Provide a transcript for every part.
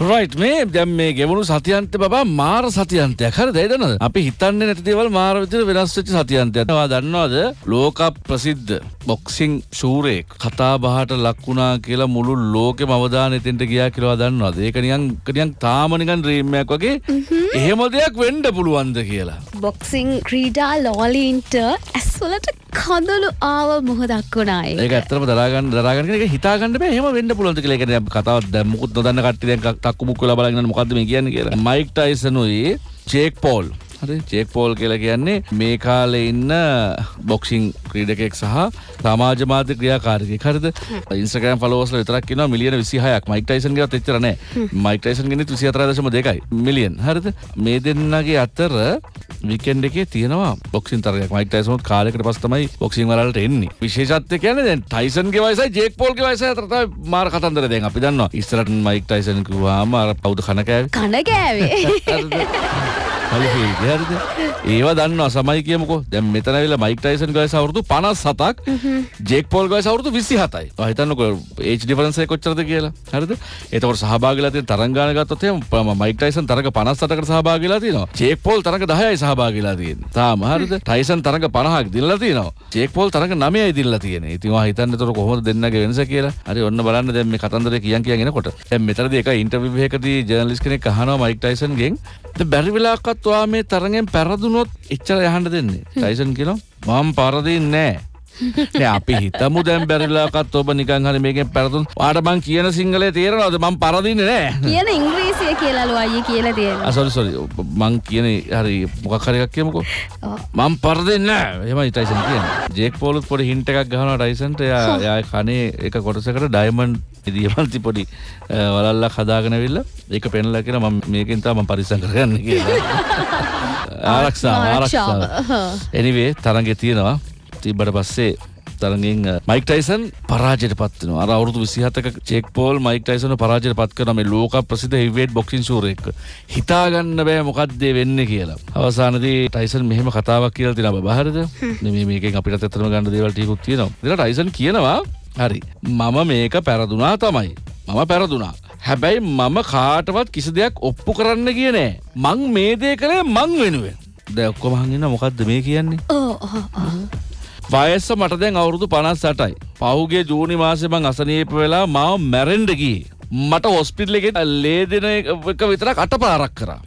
Right මේ දැම් මේ ගෙවුණු සතියන්ත බා මාර සතියන්තයක් හරි දෙදනද අපි හිතන්න නැති දේවල් මාර විදිහට වෙනස් වෙච්ච සතියන්තයක්. ඔයා දන්නවද ලෝක ප්‍රසිද්ධ බොක්සිං ෂූරයෙක් කතා බහට ලක් වුණා කියලා මුළු ලෝකෙම අවධානය එතෙන්ට ගියා කියලා දන්නවද? ඒක නිකන් නිකන් තාම නිකන් ඩ්‍රීම් එකක් වගේ එහෙම දෙයක් වෙන්න පුළුවන්ද කියලා. බොක්සිං ක්‍රීඩා ලෝලීන්ට ඇස්වලට කඳලු ආව මුහදක් වුණායි. ඒක ඇත්තටම දරාගන්න දරාගන්න ඒක හිතාගන්න බෑ. එහෙම වෙන්න පුළුවන්ද කියලා. කියන්නේ කතාවක් දැන් මුකුත් නොදන්න කට්ටිය දැන් තක්කු මුක්ක වෙලා බලගෙන මොකද්ද මේ කියන්නේ කියලා. මයික් ටයිසනුයි ජේක් පෝල් හරි? ජේක් පෝල් කියලා කියන්නේ මේ කාලේ ඉන්න බොක්සිං ක්‍රීඩකයෙක් සහ සමාජ මාධ්‍ය ක්‍රියාකාරයෙක් හරිද? ඉන්ස්ටාග්‍රෑම් ෆලෝවර්ස්ලා විතරක් ඉන්නවා මිලියන 26ක් මයික් ටයිසන් ගේවත් එච්චර නැහැ මයික් ටයිසන් ගෙනෙත් 24.2යි මිලියන් හරිද? මේ දෙන්නගේ අතර විකෙන්ඩ් එකේ තියෙනවා බොක්සිං තරගයක්. මයික් ටයිසන් කාලයකට පස්සේ තමයි බොක්සිං වලට එන්නේ. විශේෂත්වය කියන්නේ දැන් ටයිසන්ගේ වයසයි ජේක් පෝල්ගේ වයසයි අතර තමයි මාර කතන්දර දැන් අපි දන්නවා. ඉස්සරට මයික් ටයිසන් කිව්වාම අර කවුද කන කෑවේ කන ගෑවේ. හරිද හරිද ඒවා දන්නවා සමයි කියමුකෝ දැන් මෙතන ඇවිල්ලා මයික් ටයිසන් ගායස අවුරුදු 57ක් ජේක් පෝල් ගායස අවුරුදු 27යි. ඔය හිතන්නකෝ ඒජ් ඩිෆරන්ස් එක කොච්චරද කියලා. හරිද? එතකොට සහභාගීලා තියෙන තරංගාන ගත්තොත් එහෙම මයික් ටයිසන් තරඟ 58කට සහභාගීලා තියෙනවා. ජේක් පෝල් තරඟ 10යි සහභාගීලා තියෙන්නේ. තාම හරිද? ටයිසන් තරඟ 50ක් දිනලා තියෙනවා. ජේක් පෝල් තරඟ 9යි දිනලා තියෙන්නේ. ඉතින් ඔයා හිතන්න එතකොට කොහොමද දෙන්නගේ වෙනස කියලා. හරි ඔන්න බලන්න දැන් මේ කතන්දරේ කියන් කියන් එනකොට. දැන් මෙතනදී එක ඉන්ටර්විව් එකකදී ජර්නලිස්ට් කෙනෙක් අහනවා මයික් ටයිසන්ගෙන් දැන් බැරි වෙලාවකත් ඔයා මේ තරගෙන් පැරදුනොත් එච්චර යහන්න දෙන්නේ. ටයිසන් කියනවා මම පරදින්නේ නෑ. අපි හිතමු දැන් බැරිලාකත් ඔබ නිකන් හරි මේකෙන් පැරදුන් ඔයාට මං කියන සිංහලේ තේරෙනවද මං පරදින්නේ නෑ. කියන ඉංග්‍රීසිය කියලාලු අයියේ කියලා තියෙනවා. සොරි සොරි මං කියන හරි මොකක් හරි එකක් කියමුකෝ. මං පරදින්නේ නෑ. එහෙමයි ටයිසන් කියන්නේ. ජේක් පෝලුත් පොඩි හින්ට් එකක් ගහනවා ටයිසන්ට. එයා එයා කනේ එක කොටසකට ඩයමන්ඩ් දියමන්ති පොඩි වලල්ලක් හදාගෙන ඇවිල්ලා ඒක පෙන්ලා කියලා මම මේකෙන් තමයි මම පරිස්සම් කරගන්නේ කියලා. ආරක්ෂා ආරක්ෂා. එනිවේ තරඟේ තියෙනවා. තිබ්බට පස්සේ තරගෙන් මයික් ටයිසන් පරාජයට පත්වන අර අවුරුදු විසිහතක චෙක් පෝල් මයික් ටයිසන පරාජයට පත් කරන මේ ලෝක ප්‍රසිද්ධ හිවේට් බොක්සින් ෂූරෙක් හිතාගන්න බෑ මොකක්දේ වෙන්න කියලා. අවසානදී ටයිසන් මෙහෙම කතාවක් කියලා තින බහරද මේ මේකෙන් අපිට ඇතරම ගන්න දේවල් ටිකුත් තියෙනවා. දෙන ටයිසන් කියනවා හරි මම මේක පැරදුනා තමයි. මම පැරදුනා. හැබැයි මම කාටවත් කිසි දෙයක් ඔප්පු කරන්න කියනෑ මං මේ දේ කළේ මං වෙනුවෙන්. දැ ඔක්කොම හඟන්න මොකක්ද මේ කියන්නේ වයස්ස මට දැන් අවුරුදු පනස් සටයි. පහුගේ ජූනි මාසෙ මං අසනීප වෙලා මාව මැරෙන්ඩ ගියේ. මට හොස්පිටල් එකේ ලේදෙන එක විතර කට පාරක් කරා.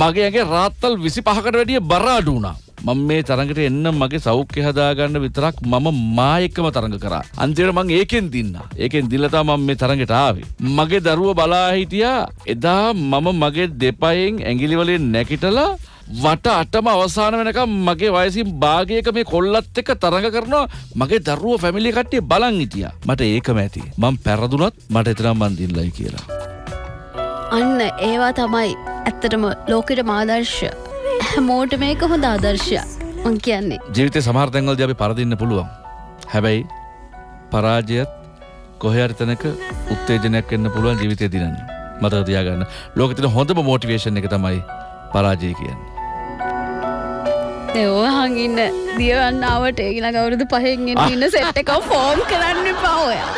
මගේ ඇගේ රාත්තල් විසි පහකට වැඩිය බරාඩු වුණා. මම මේ තරඟට එන්න මගේ සෞඛ්‍ය හදාගන්න විතරක් මම මායකම තරඟ කරා. අන්තිමට මං ඒකෙන් දින්න. ඒකෙන් දිල්ලතා මම මේ තරඟට ආවේ. මගේ දරුව බලා හිටියා එදා මම මගේ දෙපයෙන් ඇඟිලි වලින් නැකිටලා වට අටම අවසාන වෙනකම් මගේ වයසින් භාගයක මේ කොල්ලත් එක්ක තරඟ කරනවා මගේ දරුව ෆැමිලි කට්ටිය බලන් හිටියා. මට ඒකම ඇති. මං පැරදුනත් මට එතරම් මන් දින්නලයි කියලා. අන්න ඒවා තමයි ඇත්තටම ලෝකෙට මාදර්ශ හැමෝට මේක හොඳ ආදර්ශය මං කියන්නේ. ජීවිතේ සමහර තැන්වලදී අපි පරදින්න පුළුවන්. හැබැයි පරාජයත් කොහේ හරි තැනක උත්තේජනයක් එන්න පුළුවන් ජීවිතේ දිනන්න. මතක තියාගන්න. ලෝකෙ තියෙන හොඳම මොටිවේෂන් එක තමයි පරාජය කියන්නේ. ඒෝහන් ඉන්න දියවන්නාවට ඒගිල ගවරුදු පහෙන් ඉන්න සෙට් එක ෆෝම් කරන්න එපා ඔයා.